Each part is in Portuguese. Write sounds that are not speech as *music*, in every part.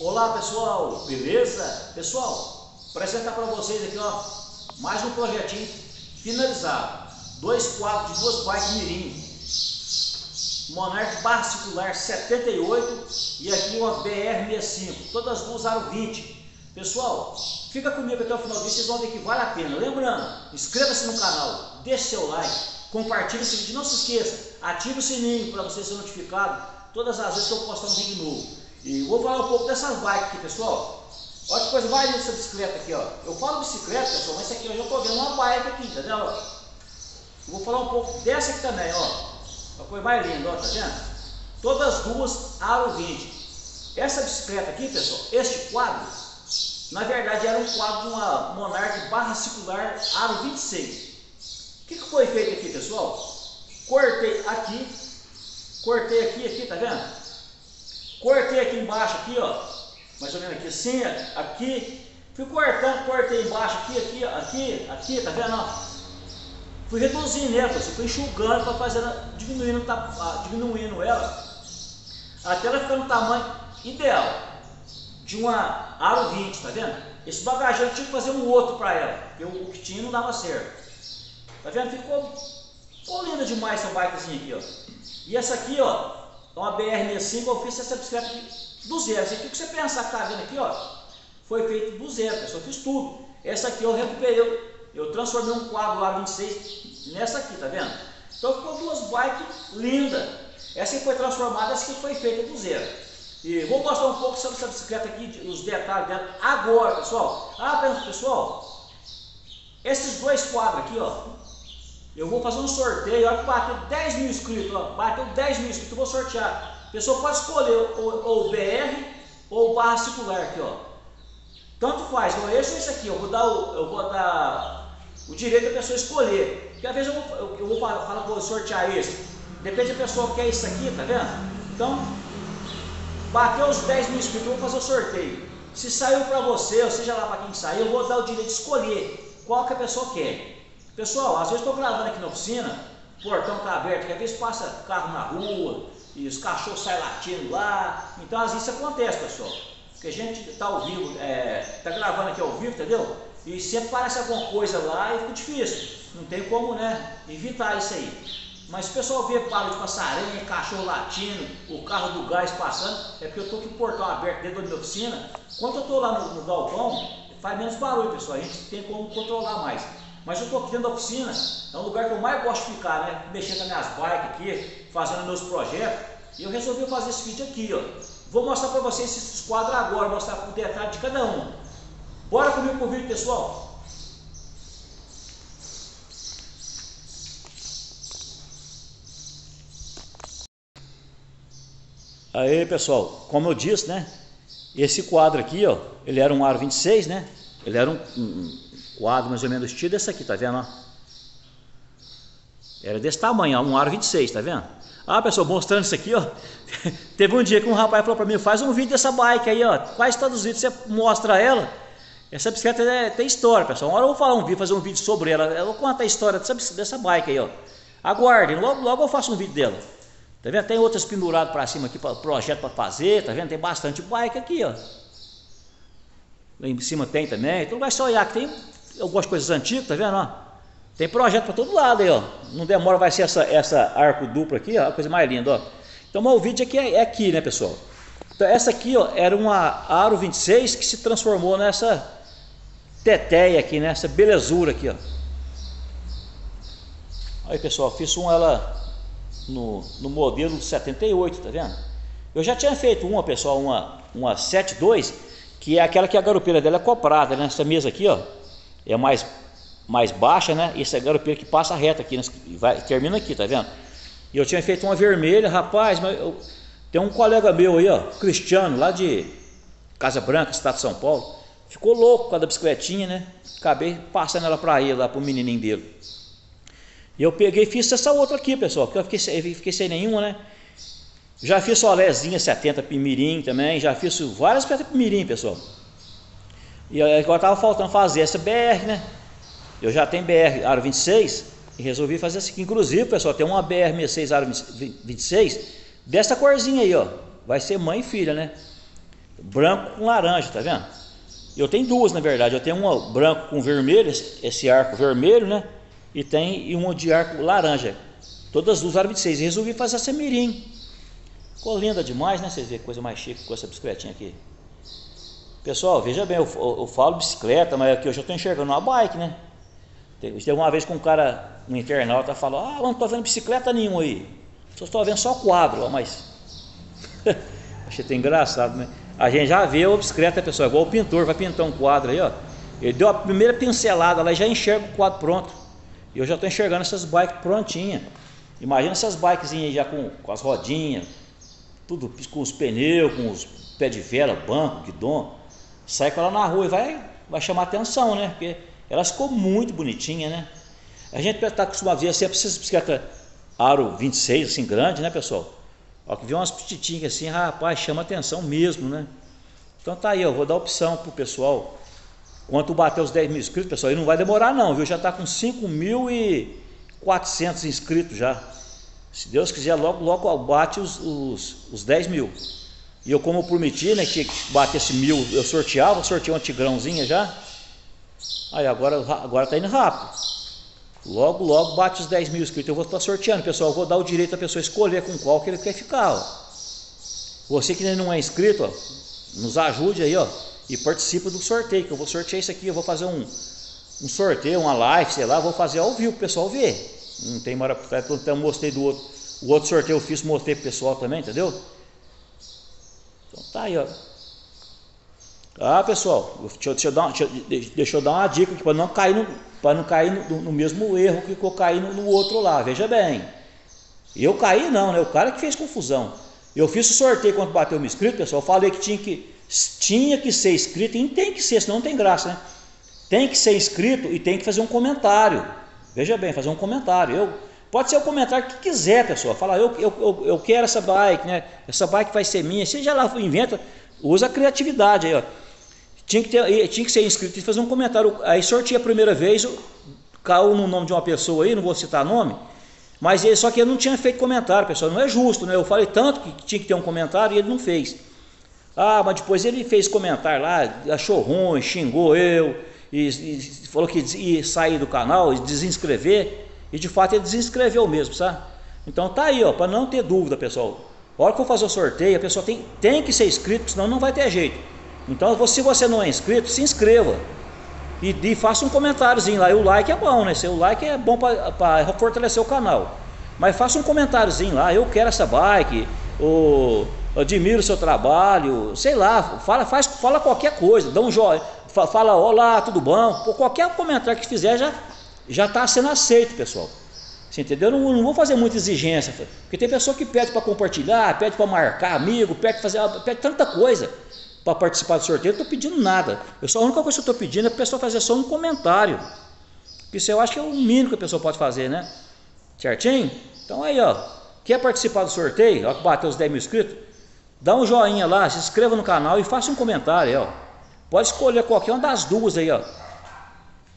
Olá pessoal, beleza? Pessoal, apresentar para vocês aqui ó, mais um projetinho finalizado. Dois quadros de duas bikes mirim. Monarch barra circular 78 e aqui uma BR65, todas duas aro 20. Pessoal, fica comigo até o final do vídeo, vocês vão ver que vale a pena. Lembrando, inscreva-se no canal, deixe seu like, compartilhe esse vídeo, não se esqueça, ative o sininho para você ser notificado todas as vezes que eu postar um vídeo novo. E vou falar um pouco dessas bikes aqui, pessoal. Olha que coisa mais linda essa bicicleta aqui, ó. Eu falo bicicleta, pessoal, mas essa aqui eu já estou vendo uma bike aqui, entendeu? Eu vou falar um pouco dessa aqui também, ó. Uma coisa mais linda, ó, tá vendo? Todas duas aro 20. Essa bicicleta aqui, pessoal, este quadro, na verdade era um quadro de uma Monarch barra circular aro 26. O que, que foi feito aqui, pessoal? Cortei aqui, cortei aqui, aqui, tá vendo? Cortei aqui embaixo, aqui, ó. Mais ou menos aqui assim, aqui. Fui cortando, cortei embaixo, aqui, aqui, aqui, aqui, tá vendo? Ó? Fui reduzindo ela, você fui enxugando para fazer ela, diminuindo, tá, diminuindo ela, até ela ficar no tamanho ideal de uma aro 20, tá vendo? Esse bagageiro tinha que fazer um outro para ela, porque o, o que tinha não dava certo. Tá vendo? Ficou, ficou linda demais essa bikezinha aqui, ó. E essa aqui, ó, então a BR65 eu fiz essa bicicleta do zero. Esse aqui que você pensar que está vendo aqui, ó, foi feito do zero, pessoal. Fiz tudo. Essa aqui eu recuperei, eu transformei um quadro A26 nessa aqui, tá vendo? Então ficou duas bikes lindas. Essa aqui foi transformada, essa aqui foi feita do zero. E vou mostrar um pouco sobre essa bicicleta aqui, os detalhes dela agora, pessoal. Ah, pessoal, esses dois quadros aqui, ó, eu vou fazer um sorteio, olha que bateu 10 mil inscritos, ó, bateu 10 mil inscritos, eu vou sortear. A pessoa pode escolher ou, o BR ou barra circular aqui, ó. Tanto faz, então esse ou esse aqui, eu vou dar o, eu vou dar o direito da pessoa escolher. Porque às vezes eu vou, eu, eu vou falar, vou sortear esse. Depende da pessoa que quer isso aqui, tá vendo? Então, bateu os 10 mil inscritos, eu vou fazer o sorteio. Se saiu para você, ou seja lá para quem saiu, eu vou dar o direito de escolher qual que a pessoa quer. Pessoal, às vezes estou gravando aqui na oficina, o portão está aberto, que às vezes passa carro na rua, e os cachorros saem latindo lá. Então às vezes isso acontece, pessoal. Porque a gente está ao vivo, está é, tá gravando aqui ao vivo, entendeu? E sempre aparece alguma coisa lá e fica difícil. Não tem como né, evitar isso aí. Mas o pessoal vê barulho de passarinho, cachorro latindo, o carro do gás passando, é porque eu estou com o portão aberto dentro da minha oficina. Quando eu estou lá no, no galpão, faz menos barulho, pessoal. A gente tem como controlar mais. Mas eu estou aqui dentro da oficina, é um lugar que eu mais gosto de ficar, né? Mexendo com as minhas bikes aqui, fazendo meus projetos. E eu resolvi fazer esse vídeo aqui, ó. Vou mostrar para vocês esses quadros agora, mostrar o detalhe de cada um. Bora comigo pro vídeo, pessoal? Aí, pessoal, como eu disse, né? Esse quadro aqui, ó, ele era um aro 26, né? Ele era um, um quadro mais ou menos estilo desse aqui, tá vendo? Era desse tamanho, um aro 26, tá vendo? Ah, pessoal, mostrando isso aqui, ó. *laughs* Teve um dia que um rapaz falou para mim, faz um vídeo dessa bike aí, ó. Quase todos os vídeos você mostra ela. Essa bicicleta é, tem história, pessoal. Uma hora eu vou falar um vídeo, fazer um vídeo sobre ela. Eu vou contar a história dessa, dessa bike aí, ó. Aguardem, logo, logo eu faço um vídeo dela. Tá vendo? Tem outras penduradas para cima aqui, pra, projeto para fazer, tá vendo? Tem bastante bike aqui, ó. Lá em cima tem também. Então vai só olhar que tem de coisas antigas, tá vendo? Ó? Tem projeto para todo lado aí, ó. Não demora, vai ser essa, essa arco duplo aqui, ó, a coisa mais linda, ó. Então, o vídeo aqui é, é, aqui, né, pessoal? Então, essa aqui, ó, era uma Aro 26 que se transformou nessa teteia aqui, nessa né? belezura aqui, ó. Aí, pessoal, fiz um ela no, no modelo 78, tá vendo? Eu já tinha feito uma, pessoal, uma, uma 72, que é aquela que a garupeira dela é coprada, né? Essa mesa aqui, ó é mais, mais baixa, né? Esse é garupeiro que passa reto aqui, vai, termina aqui, tá vendo? E eu tinha feito uma vermelha, rapaz, mas eu, tem um colega meu aí, ó, Cristiano, lá de Casa Branca, estado de São Paulo, ficou louco com a da bicicletinha, né? Acabei passando ela para ele, lá pro menininho dele. E eu peguei e fiz essa outra aqui, pessoal, porque eu fiquei, fiquei sem nenhuma, né? Já fiz solézinha 70 pimirim também, já fiz várias peças pimirim, pessoal. E agora estava faltando fazer essa BR, né? Eu já tenho BR Aro 26 e resolvi fazer aqui. Inclusive, pessoal, tem uma BR 66 Aro 26 dessa corzinha aí, ó. Vai ser mãe e filha, né? branco com laranja, tá vendo? Eu tenho duas na verdade, eu tenho uma branco com vermelho, esse arco vermelho, né? E tem uma de arco laranja. Todas as duas eram 26. E resolvi fazer essa mirim. Ficou linda demais, né? Vocês verem coisa mais chique com essa bicicletinha aqui. Pessoal, veja bem, eu, eu, eu falo bicicleta, mas aqui eu já estou enxergando uma bike, né? Teve uma vez com um cara, um internauta, falou: Ah, não estou vendo bicicleta nenhuma aí. Só estou vendo só quadro, mas. *laughs* Achei até engraçado, né? A gente já vê a bicicleta, pessoal, igual o pintor, vai pintar um quadro aí, ó. Ele deu a primeira pincelada lá e já enxerga o quadro pronto. E eu já estou enxergando essas bikes prontinhas. Imagina essas bikezinhas já com, com as rodinhas, tudo com os pneus, com os pés de vela, banco, guidon. Sai com ela na rua e vai, vai chamar atenção, né? Porque ela ficou muito bonitinha, né? A gente está acostumado a ver sempre essas bicicletas aro 26, assim, grande, né, pessoal? Ó, que vê umas petitinhas assim, rapaz, chama atenção mesmo, né? Então tá aí, eu vou dar opção pro pessoal. Quanto bater os 10 mil inscritos, pessoal, ele não vai demorar não, viu? Já está com 5.400 inscritos já. Se Deus quiser, logo, logo bate os, os, os 10 mil. E eu, como eu prometi, né, que bater esse mil, eu sorteava, sorteei uma tigrãozinha já. Aí agora, agora tá indo rápido. Logo, logo bate os 10 mil inscritos. Eu vou estar sorteando, pessoal. Eu vou dar o direito à pessoa escolher com qual que ele quer ficar. Ó. Você que ainda não é inscrito, ó, nos ajude aí, ó. E participe do sorteio, que eu vou sortear isso aqui. Eu vou fazer um, um sorteio, uma live, sei lá. Vou fazer ao vivo para o pessoal ver. Não tem para então mostrei do outro. O outro sorteio eu fiz, mostrei para o pessoal também, entendeu? Então tá aí, ó. Ah, pessoal, deixa, deixa, eu, dar, deixa, deixa eu dar uma dica para não cair no, não cair no, no, mesmo erro que eu caí no, no, outro lá. Veja bem. Eu caí não, né? O cara que fez confusão. Eu fiz o sorteio quando bateu o inscrito, pessoal. Eu falei que tinha que tinha que ser inscrito e tem que ser, senão não tem graça, né? Tem que ser inscrito e tem que fazer um comentário. Veja bem, fazer um comentário. Eu pode ser o comentário que quiser, pessoal. Falar, eu, eu, eu, quero essa bike, né? Essa bike vai ser minha. Seja lá inventa, usa a criatividade aí, ó. Tinha que, ter, tinha que ser inscrito e fazer um comentário. Aí sorteia a primeira vez, caiu no nome de uma pessoa aí, não vou citar nome, mas ele, só que ele não tinha feito comentário, pessoal. Não é justo, né? Eu falei tanto que tinha que ter um comentário e ele não fez. Ah, mas depois ele fez comentário lá, achou ruim, xingou eu, e, e falou que ia sair do canal, desinscrever, e de fato ele desinscreveu mesmo, sabe? Então tá aí, ó, para não ter dúvida, pessoal. A hora que eu fazer o sorteio, a pessoa tem, tem que ser inscrito, senão não vai ter jeito. Então, se você não é inscrito, se inscreva. E, e faça um comentáriozinho lá. E o like é bom, né? O like é bom para fortalecer o canal. Mas faça um comentáriozinho lá. Eu quero essa bike. Ou admiro o seu trabalho. Sei lá. Fala, faz, fala qualquer coisa. Dá um joinha. Fala, olá, tudo bom? Qualquer comentário que fizer já já está sendo aceito, pessoal. Você entendeu? Eu não, não, vou fazer muita exigência. Porque tem pessoa que pede para compartilhar, pede para marcar amigo, pede, fazer, pede tanta coisa para participar do sorteio, eu não estou pedindo nada. Eu só, a única coisa que eu estou pedindo é para a pessoa fazer só um comentário. Isso eu acho que é o mínimo que a pessoa pode fazer, né? Certinho? Então aí, ó. Quer participar do sorteio? Ó, que bateu os 10 mil inscritos? Dá um joinha lá, se inscreva no canal e faça um comentário aí, ó. Pode escolher qualquer uma das duas aí, ó.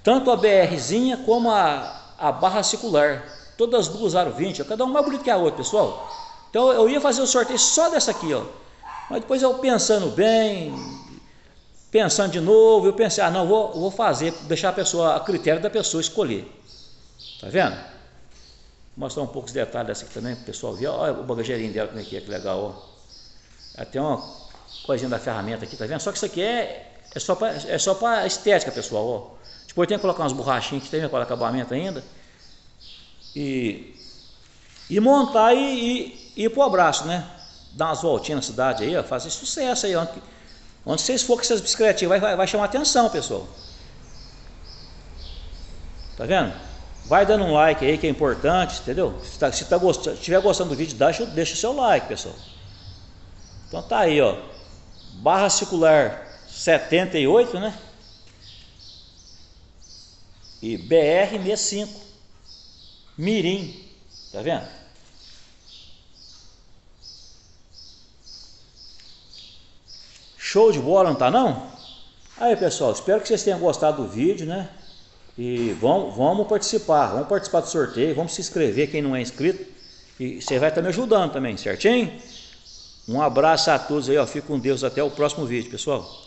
Tanto a BRzinha como a, a barra circular. Todas as duas aro 20, ó. cada uma mais bonita que a outra, pessoal. Então eu ia fazer o sorteio só dessa aqui, ó. Mas depois eu pensando bem, pensando de novo, eu pensei, ah não, vou, vou fazer, deixar a pessoa, a critério da pessoa escolher. Tá vendo? Vou mostrar um pouco os detalhes dessa aqui também para o pessoal ver. Olha o bagageirinho dela, como é que é, que legal, ó. Até uma coisinha da ferramenta aqui, tá vendo? Só que isso aqui é, é só para é só estética, pessoal, ó. Depois tem que colocar umas borrachinhas que tem para acabamento ainda. E, e montar e, e, ir pro abraço, né? dar umas voltinhas na cidade aí, ó, fazer sucesso aí. Onde, onde vocês for com essas bicicletinhas, vai, vai, vai chamar atenção, pessoal. Tá vendo? Vai dando um like aí que é importante, entendeu? Se tá, se tá gostando, estiver gostando do vídeo, deixa, deixa o seu like, pessoal. Então tá aí, ó. Barra circular 78, né? E BR 65. Mirim. Tá vendo? Show de bola, não tá não? Aí pessoal, espero que vocês tenham gostado do vídeo, né? E vamos, vamos participar, vamos participar do sorteio, vamos se inscrever quem não é inscrito. E você vai estar me ajudando também, certinho? Um abraço a todos aí, ó. Fique com Deus até o próximo vídeo, pessoal.